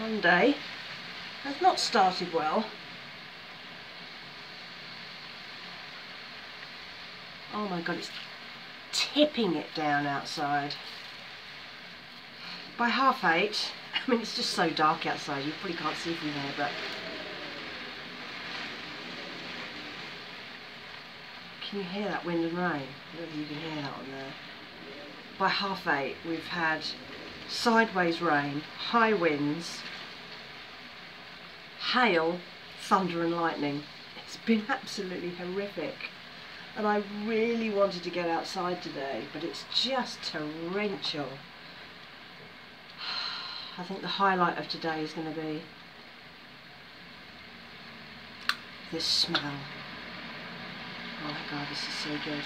Monday has not started well. Oh my god, it's tipping it down outside. By half eight, I mean it's just so dark outside, you probably can't see from there, but can you hear that wind and rain? I don't know if you can hear that on there. By half eight, we've had sideways rain, high winds, hail, thunder and lightning. It's been absolutely horrific. And I really wanted to get outside today, but it's just torrential. I think the highlight of today is going to be this smell. Oh my god, this is so good.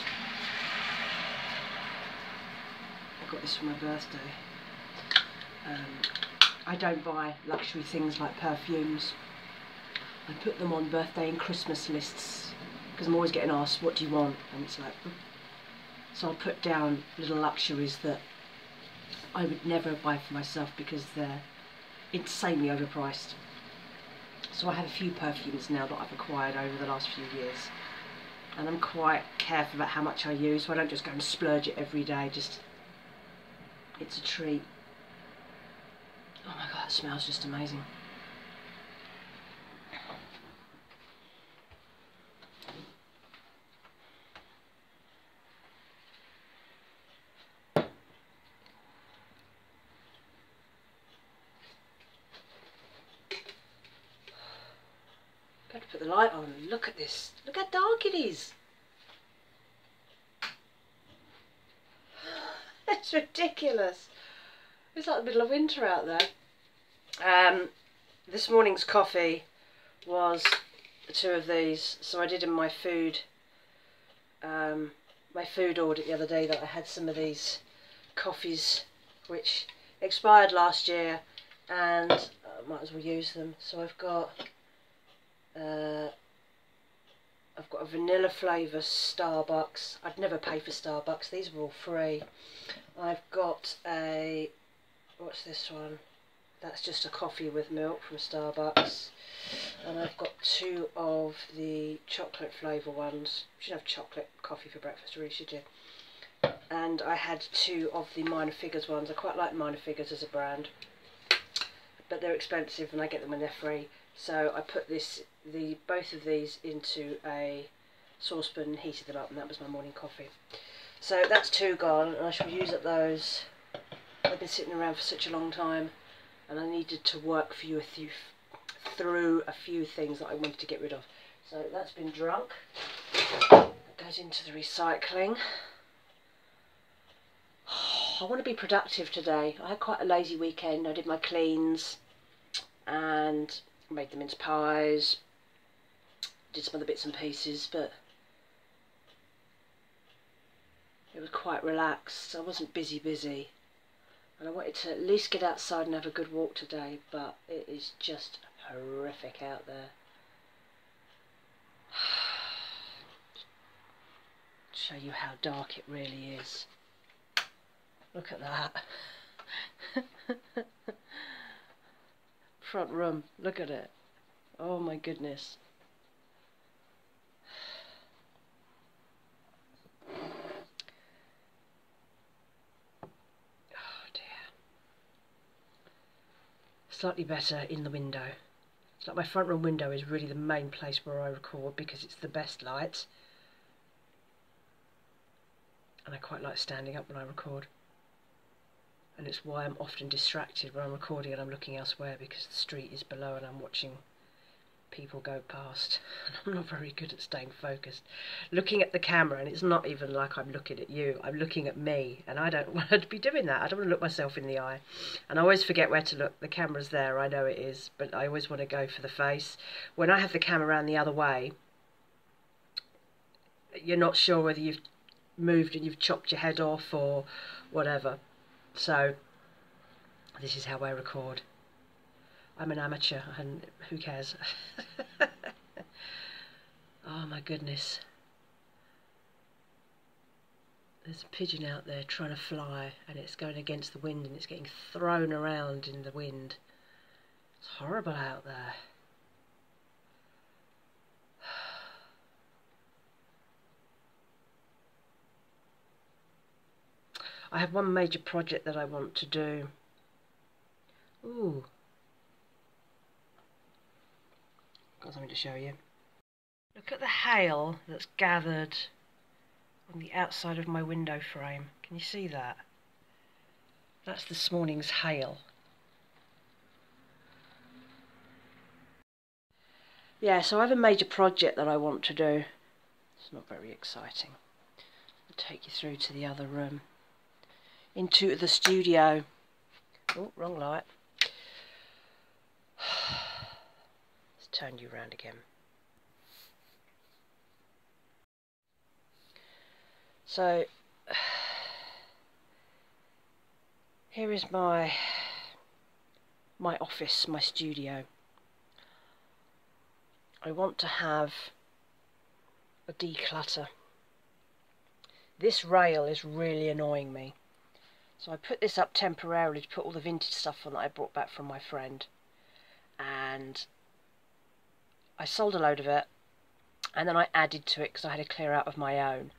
I got this for my birthday. Um, I don't buy luxury things like perfumes. I put them on birthday and Christmas lists because I'm always getting asked, what do you want? And it's like, so I'll put down little luxuries that I would never buy for myself because they're insanely overpriced. So I have a few perfumes now that I've acquired over the last few years. And I'm quite careful about how much I use, so I don't just go and splurge it every day, just, it's a treat. Oh my god, it smells just amazing. Got put the light on. Look at this. Look how dark it is. It's ridiculous. It's like the middle of winter out there. Um, this morning's coffee was two of these. So I did in my food, um, my food audit the other day that I had some of these coffees which expired last year and I might as well use them. So I've got uh, I've got a vanilla flavour Starbucks. I'd never pay for Starbucks. These were all free. I've got a what's this one? That's just a coffee with milk from Starbucks. And I've got two of the chocolate flavour ones. You should have chocolate coffee for breakfast, really should you? And I had two of the Minor Figures ones. I quite like Minor Figures as a brand. But they're expensive and I get them when they're free. So I put this, the both of these into a saucepan heated them up and that was my morning coffee. So that's two gone and I shall use up those. I've been sitting around for such a long time and I needed to work for you a few, through a few things that I wanted to get rid of. So that's been drunk. That goes into the recycling. I want to be productive today. I had quite a lazy weekend. I did my cleans and made the mince pies, did some other bits and pieces, but it was quite relaxed. I wasn't busy busy. And I wanted to at least get outside and have a good walk today, but it is just horrific out there. Show you how dark it really is. Look at that. front room. Look at it. Oh my goodness. Oh dear. Slightly better in the window. It's like my front room window is really the main place where I record because it's the best light. And I quite like standing up when I record and it's why I'm often distracted when I'm recording and I'm looking elsewhere because the street is below and I'm watching people go past. I'm not very good at staying focused. Looking at the camera and it's not even like I'm looking at you. I'm looking at me and I don't want to be doing that. I don't want to look myself in the eye. And I always forget where to look. The camera's there. I know it is. But I always want to go for the face. When I have the camera around the other way you're not sure whether you've moved and you've chopped your head off or whatever. So, this is how I record. I'm an amateur, and who cares? oh my goodness. There's a pigeon out there trying to fly, and it's going against the wind, and it's getting thrown around in the wind. It's horrible out there. I have one major project that I want to do. Ooh. Got something to show you. Look at the hail that's gathered on the outside of my window frame. Can you see that? That's this morning's hail. Yeah, so I have a major project that I want to do. It's not very exciting. I'll take you through to the other room. Into the studio. Oh, wrong light. Turn you around again. So here is my my office, my studio. I want to have a declutter. This rail is really annoying me. So I put this up temporarily to put all the vintage stuff on that I brought back from my friend. And I sold a load of it and then I added to it because I had to clear out of my own.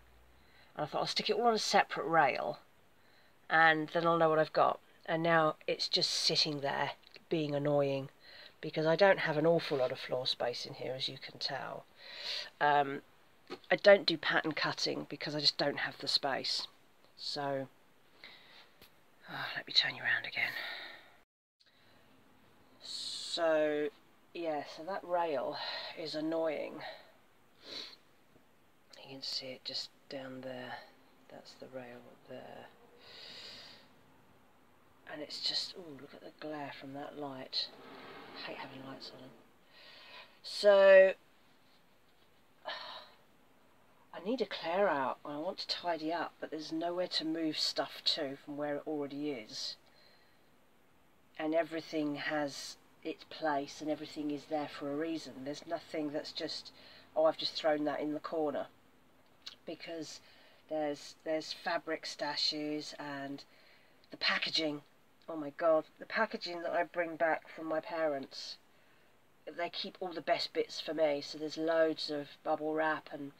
And I thought I'll stick it all on a separate rail and then I'll know what I've got. And now it's just sitting there being annoying because I don't have an awful lot of floor space in here as you can tell. Um, I don't do pattern cutting because I just don't have the space. So, oh, let me turn you around again. So, yeah, so that rail is annoying. You can see it just down there. That's the rail there. And it's just, oh, look at the glare from that light. I hate having lights on. So, I need a clear out I want to tidy up, but there's nowhere to move stuff to from where it already is. And everything has its place and everything is there for a reason. There's nothing that's just, oh, I've just thrown that in the corner because there's there's fabric stashes and the packaging. Oh my god, the packaging that I bring back from my parents. They keep all the best bits for me. So there's loads of bubble wrap and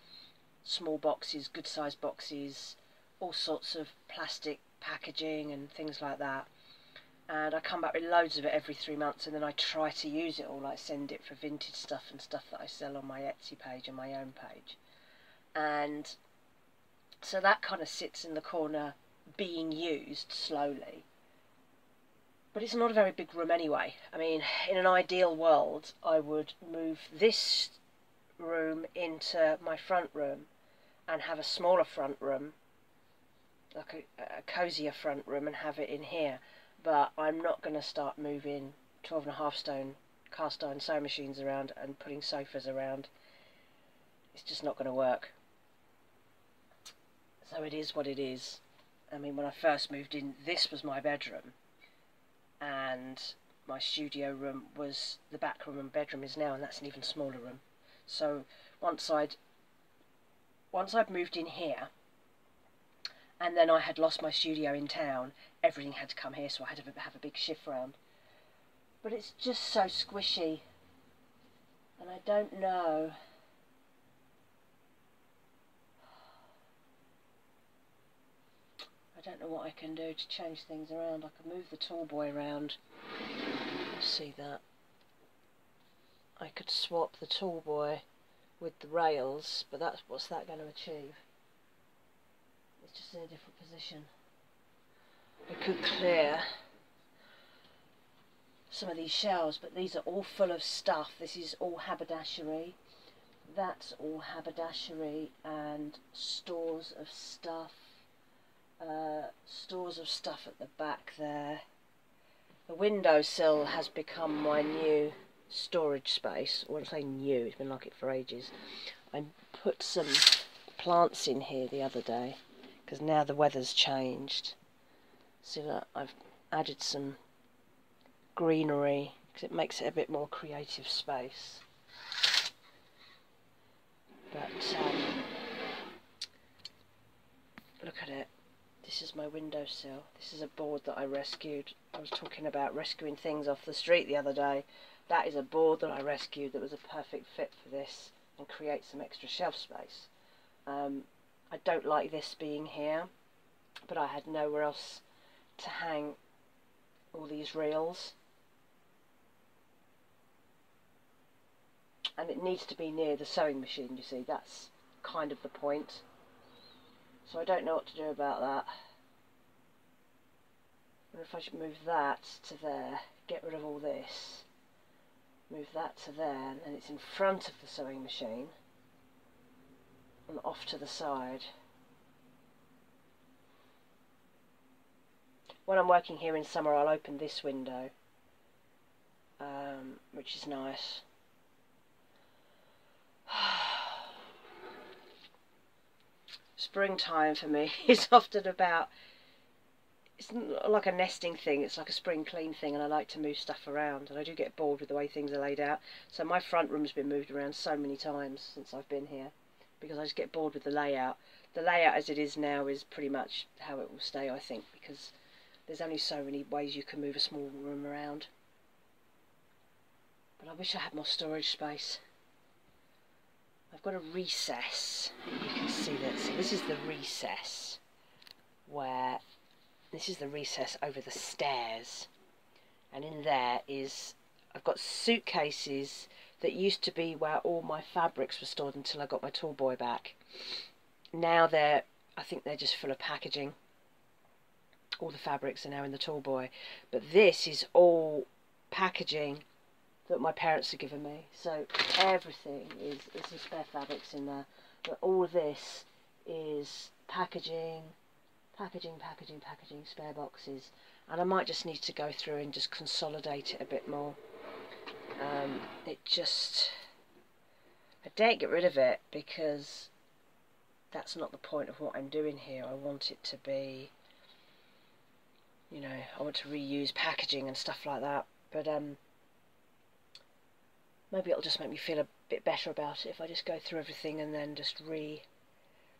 small boxes, good sized boxes, all sorts of plastic packaging and things like that. And I come back with loads of it every three months and then I try to use it all, like send it for vintage stuff and stuff that I sell on my Etsy page and my own page. And so that kind of sits in the corner being used slowly. But it's not a very big room anyway. I mean in an ideal world I would move this room into my front room and have a smaller front room like a, a cozier front room and have it in here but I'm not going to start moving 12 and a half stone cast iron sewing machines around and putting sofas around it's just not going to work so it is what it is. I mean, when I first moved in, this was my bedroom, and my studio room was the back room and bedroom is now, and that's an even smaller room. So once I'd once I'd moved in here, and then I had lost my studio in town, everything had to come here, so I had to have a big shift round. But it's just so squishy, and I don't know I don't know what I can do to change things around. I can move the tall boy around. See that? I could swap the tall boy with the rails, but that's what's that going to achieve? It's just in a different position. I could clear some of these shelves, but these are all full of stuff. This is all haberdashery. That's all haberdashery and stores of stuff uh, stores of stuff at the back there. The windowsill has become my new storage space. I won't say new, it's been like it for ages. I put some plants in here the other day because now the weather's changed. See that I've added some greenery because it makes it a bit more creative space. But um, look at it. This is is my windowsill. This is a board that I rescued. I was talking about rescuing things off the street the other day. That is a board that I rescued that was a perfect fit for this and create some extra shelf space. Um, I don't like this being here, but I had nowhere else to hang all these reels. And it needs to be near the sewing machine, you see, that's kind of the point. So I don't know what to do about that. I wonder if I should move that to there, get rid of all this, move that to there, and then it's in front of the sewing machine and off to the side. When I'm working here in summer I'll open this window, um, which is nice. Springtime for me is often about it's like a nesting thing, it's like a spring clean thing, and I like to move stuff around, and I do get bored with the way things are laid out. So my front room's been moved around so many times since I've been here, because I just get bored with the layout. The layout as it is now is pretty much how it will stay, I think, because there's only so many ways you can move a small room around. But I wish I had more storage space. I've got a recess, you can see that. So this is the recess, where this is the recess over the stairs and in there is I've got suitcases that used to be where all my fabrics were stored until I got my tall boy back. Now they're I think they're just full of packaging. All the fabrics are now in the tall boy. But this is all packaging that my parents have given me. So everything is there's some spare fabrics in there. But all this is packaging packaging, packaging, packaging, spare boxes. And I might just need to go through and just consolidate it a bit more. Um, it just, I dare get rid of it because that's not the point of what I'm doing here. I want it to be, you know, I want to reuse packaging and stuff like that. But um, maybe it'll just make me feel a bit better about it if I just go through everything and then just re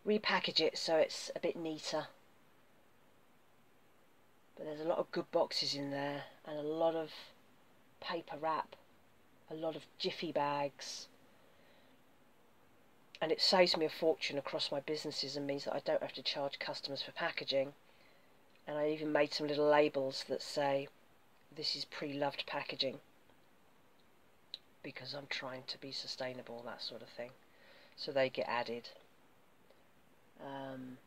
repackage it so it's a bit neater. But there's a lot of good boxes in there and a lot of paper wrap, a lot of jiffy bags. And it saves me a fortune across my businesses and means that I don't have to charge customers for packaging. And I even made some little labels that say, this is pre-loved packaging. Because I'm trying to be sustainable, that sort of thing. So they get added. Um,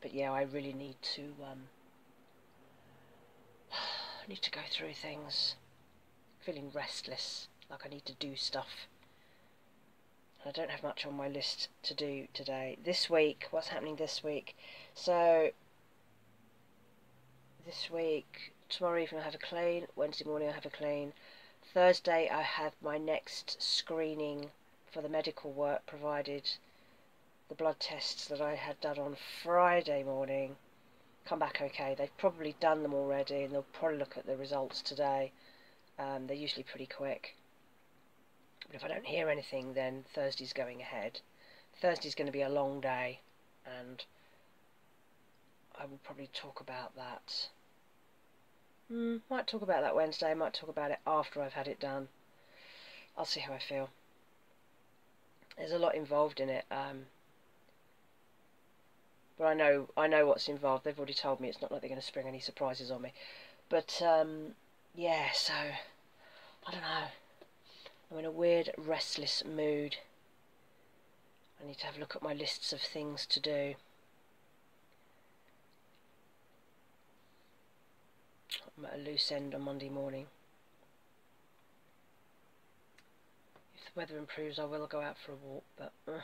but yeah, I really need to um, need to go through things. Feeling restless, like I need to do stuff. I don't have much on my list to do today. This week, what's happening this week? So, this week, tomorrow evening I have a clean, Wednesday morning I have a clean, Thursday I have my next screening for the medical work provided the blood tests that I had done on Friday morning come back okay. They've probably done them already and they'll probably look at the results today. Um, they're usually pretty quick. But if I don't hear anything, then Thursday's going ahead. Thursday's going to be a long day and I will probably talk about that. Mm, might talk about that Wednesday, might talk about it after I've had it done. I'll see how I feel. There's a lot involved in it. Um, but I know I know what's involved. They've already told me it's not like they're going to spring any surprises on me. But um, yeah, so I don't know. I'm in a weird, restless mood. I need to have a look at my lists of things to do. I'm at a loose end on Monday morning. If the weather improves, I will go out for a walk, but. Uh.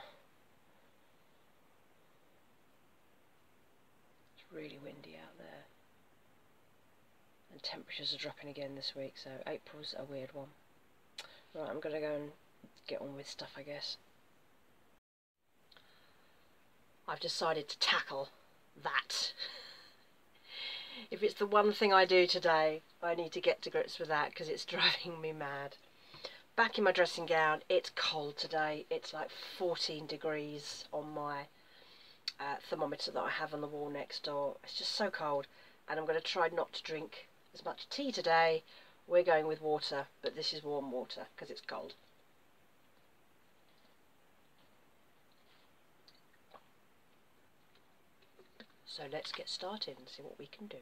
Really windy out there. And temperatures are dropping again this week, so April's a weird one. Right, I'm going to go and get on with stuff, I guess. I've decided to tackle that. if it's the one thing I do today, I need to get to grips with that because it's driving me mad. back in my dressing gown. It's cold today. It's like 14 degrees on my uh, thermometer that I have on the wall next door. It's just so cold and I'm going to try not to drink as much tea today. We're going with water, but this is warm water because it's cold. So let's get started and see what we can do.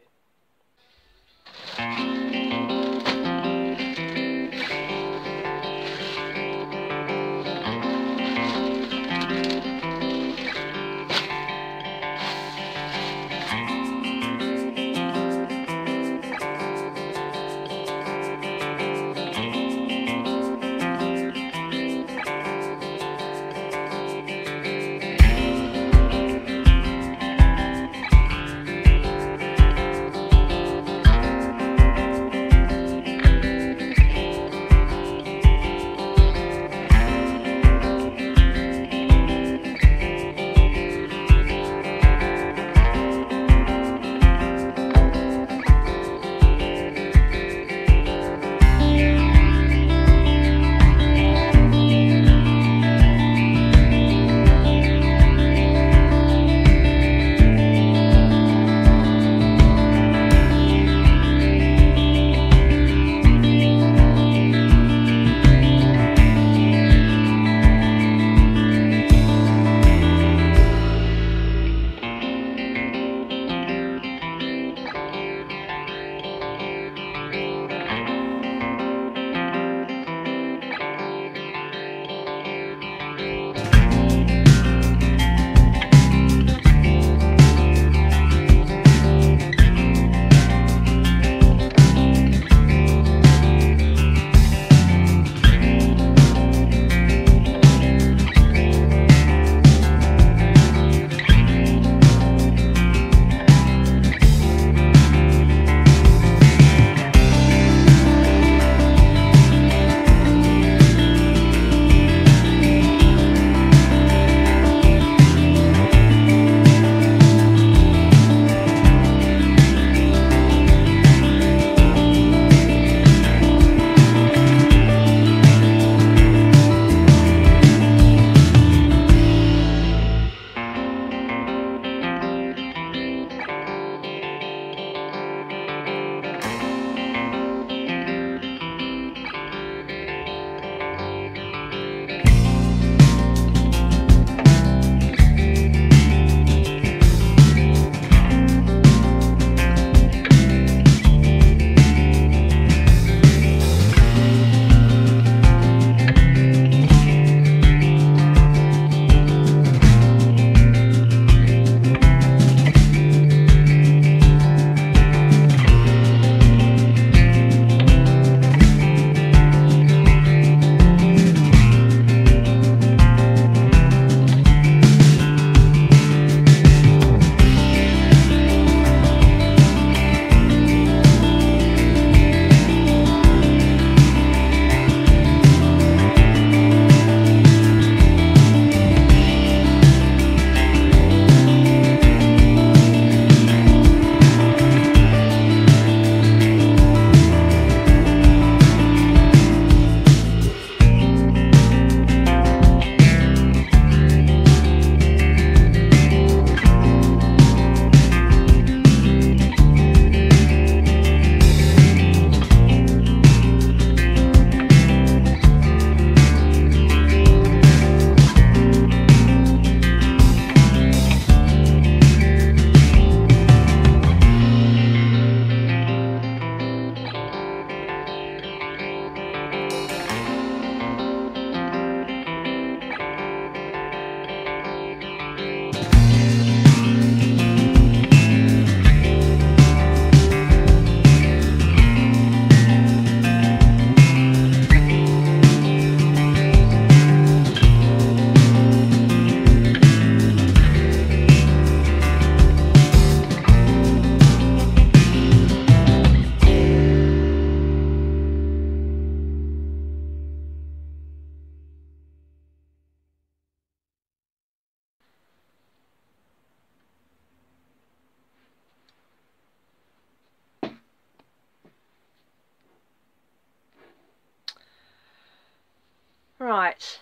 Right.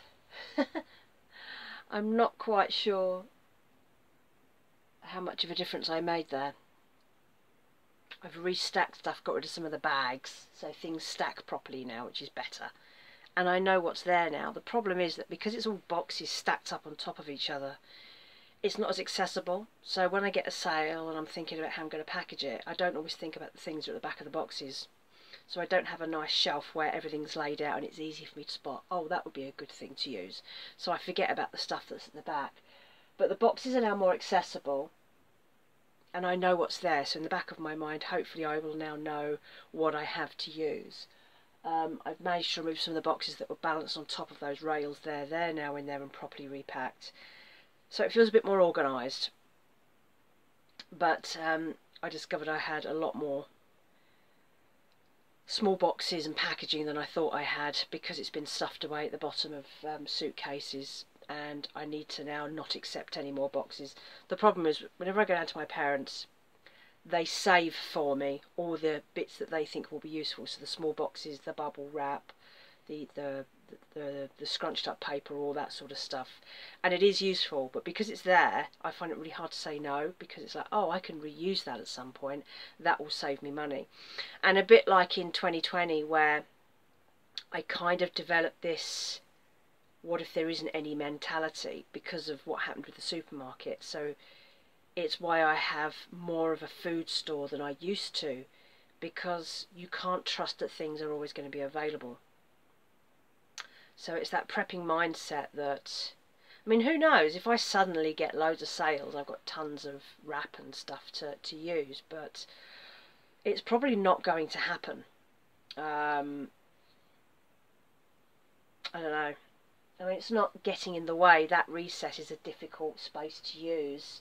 I'm not quite sure how much of a difference I made there. I've restacked stuff, got rid of some of the bags, so things stack properly now, which is better. And I know what's there now. The problem is that because it's all boxes stacked up on top of each other, it's not as accessible. So when I get a sale and I'm thinking about how I'm going to package it, I don't always think about the things that are at the back of the boxes. So I don't have a nice shelf where everything's laid out and it's easy for me to spot, oh, that would be a good thing to use. So I forget about the stuff that's at the back. But the boxes are now more accessible and I know what's there. So in the back of my mind, hopefully I will now know what I have to use. Um, I've managed to remove some of the boxes that were balanced on top of those rails there. They're now in there and properly repacked. So it feels a bit more organised. But um, I discovered I had a lot more small boxes and packaging than I thought I had because it's been stuffed away at the bottom of um, suitcases and I need to now not accept any more boxes. The problem is whenever I go down to my parents they save for me all the bits that they think will be useful so the small boxes, the bubble wrap, the, the the, the scrunched up paper, all that sort of stuff. And it is useful, but because it's there, I find it really hard to say no because it's like, oh, I can reuse that at some point. That will save me money. And a bit like in 2020 where I kind of developed this what if there isn't any mentality because of what happened with the supermarket. So it's why I have more of a food store than I used to because you can't trust that things are always going to be available. So it's that prepping mindset that, I mean, who knows? If I suddenly get loads of sales, I've got tons of wrap and stuff to, to use, but it's probably not going to happen. Um, I don't know. I mean, it's not getting in the way. That recess is a difficult space to use.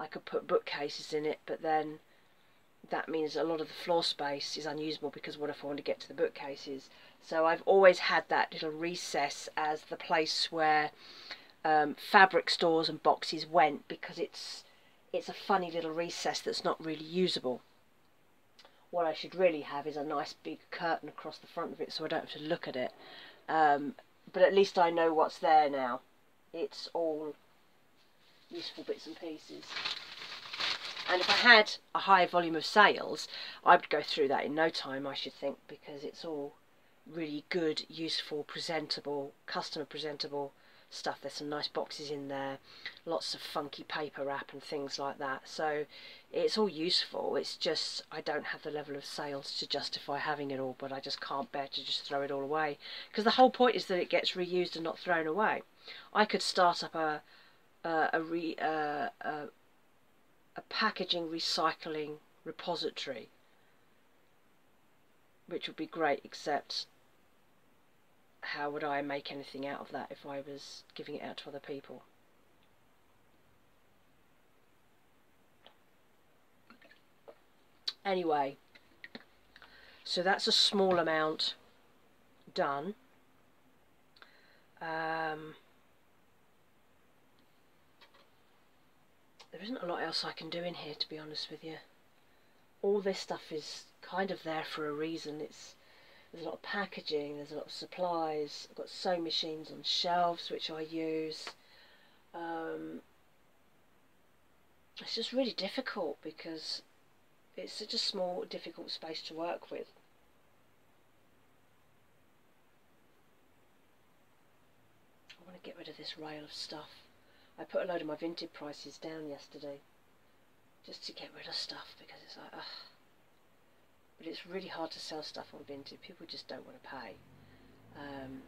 I could put bookcases in it, but then that means a lot of the floor space is unusable because what if I want to get to the bookcases? So I've always had that little recess as the place where um, fabric stores and boxes went because it's it's a funny little recess that's not really usable. What I should really have is a nice big curtain across the front of it so I don't have to look at it. Um, but at least I know what's there now. It's all useful bits and pieces. And if I had a high volume of sales, I would go through that in no time, I should think, because it's all really good, useful, presentable, customer presentable stuff. There's some nice boxes in there, lots of funky paper wrap and things like that. So it's all useful. It's just I don't have the level of sales to justify having it all, but I just can't bear to just throw it all away. Because the whole point is that it gets reused and not thrown away. I could start up a a, re, uh, a, a packaging recycling repository which would be great except how would I make anything out of that if I was giving it out to other people? Anyway, so that's a small amount done. Um, there isn't a lot else I can do in here to be honest with you. All this stuff is kind of there for a reason. It's there's a lot of packaging, there's a lot of supplies. I've got sewing machines on shelves which I use. Um, it's just really difficult because it's such a small, difficult space to work with. I want to get rid of this rail of stuff. I put a load of my vintage prices down yesterday just to get rid of stuff because it's like, ugh but it's really hard to sell stuff on Vinted. People just don't want to pay. Um,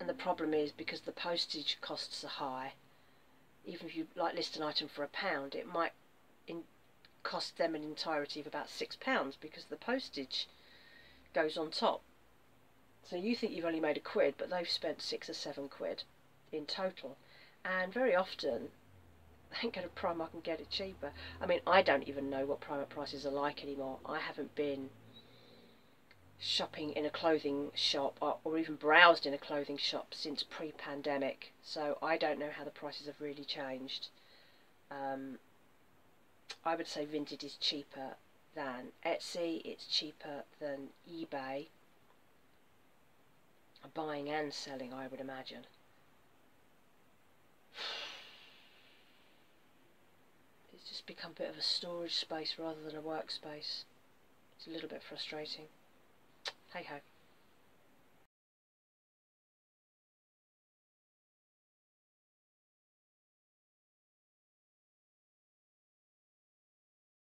and the problem is because the postage costs are high, even if you like list an item for a pound, it might cost them an entirety of about six pounds because the postage goes on top. So you think you've only made a quid, but they've spent six or seven quid in total. And very often I think go to Primark and get it cheaper. I mean, I don't even know what Primark prices are like anymore. I haven't been shopping in a clothing shop or, or even browsed in a clothing shop since pre-pandemic. So I don't know how the prices have really changed. Um, I would say Vinted is cheaper than Etsy. It's cheaper than eBay. buying and selling, I would imagine. It's just become a bit of a storage space rather than a workspace. It's a little bit frustrating. Hey ho.